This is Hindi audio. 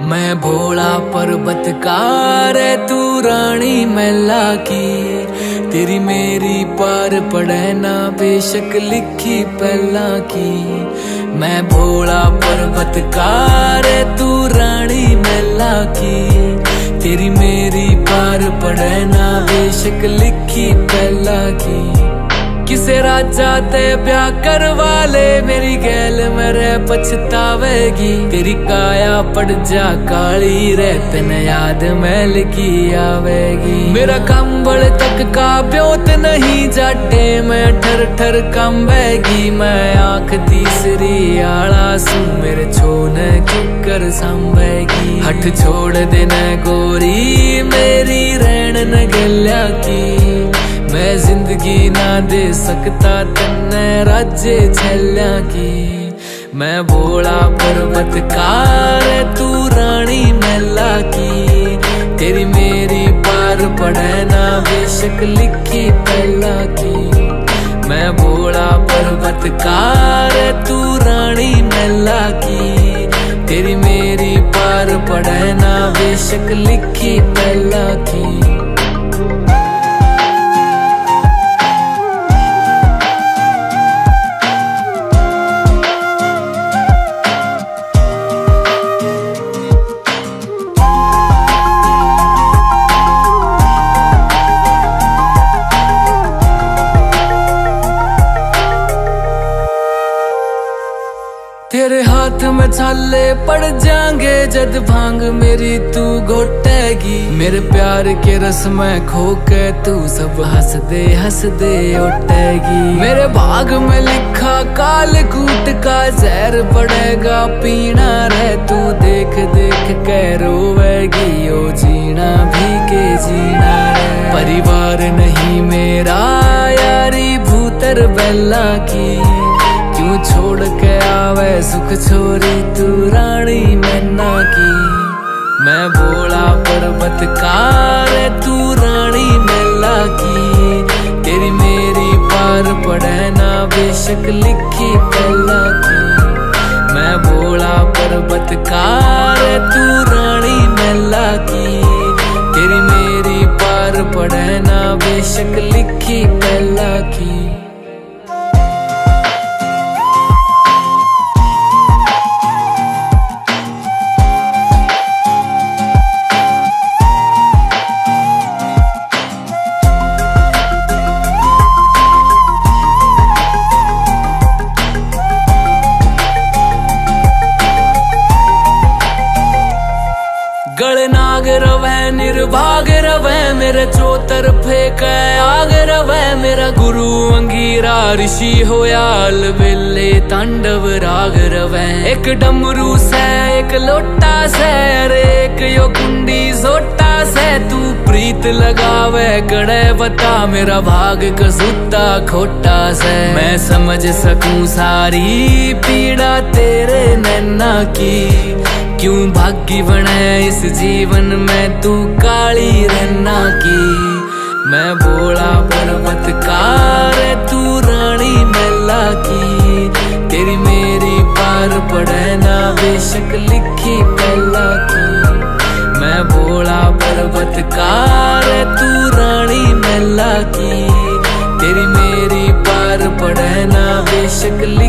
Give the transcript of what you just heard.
मैं भोला पर्वतकार है तू रानी मैला की तेरी मेरी पार पड़े ना, बेशक लिखी पहला की। मैं भोला पर्वतकार है तू रानी मैला की तेरी मेरी पार पड़े ना, बेशक लिखी पहला की। किसे राजा ते ब्याह करवा ले, मेरी गैल मेरे पछतावेगी। तेरी काया पड़ जा काली रे तेन याद मैल की आवेगी। मेरा कंबल तक का ब्योत नहीं जाटे, मैं ठर ठर कंबेगी। मैं आँख तीसरी आला सू मेरे छोन किकर संभेगी। हट छोड़ देना गोरी, मेरी रैन न गल्या की। मैं ज़िंदगी ना दे सकता, तन्ने राज्य छल्या की। मैं भोला पर्वतकार तू रानी मैला की। तेरी मेरी पार पड़े ना, बेशक लिखी पहला की। मैं भोला पर्वतकार तू रानी मैला की। तेरी मेरी पार पड़े ना, बेशक लिखी पहला की। तेरे हाथ में छाले पड़ जाएँगे, जद भाँग मेरी तू घोटेगी मेरे प्यार के रस में खो के तू सब हंस दे हंस दे उठेगी। मेरे भाग में लिखा काल कूट का जहर पड़ेगा, पीना रह तू देख देख के रोवेगी सुख छोरी तू रानी मैना की। मैं बोला पर्वतकार, तू रानी मैला की। तेरी मेरी पार पड़े ना, बेशक लिखी पहला की। मैं बोला पर्वतकार, तू रानी मैला की। तेरी मेरी पार पड़े ना, बेशक लिखी पहला की। निर्भाग रवै मेरे चौतरफे कै आग रवै मेरा गुरु अंगीरा, ऋषि होया वेले तांडव राग रवै। एक डमरू से, एक लोटा से अरे एक यो कुंडी सोटा से। तू प्रीत लगावे कड़े बता मेरा भाग कसूता खोटा से। मैं समझ सकूँ सारी पीड़ा तेरे नैना की। क्यों भागी बने इस जीवन में? तू काली रन्ना की। मैं बोला पर्वतकार तू रानी मैला की। तेरी मेरी पार पड़े ना, बेशक लिखी पहला की। मैं बोला पर्वतकार तू रानी मेला की। तेरी मेरी पार पड़े ना, बेशक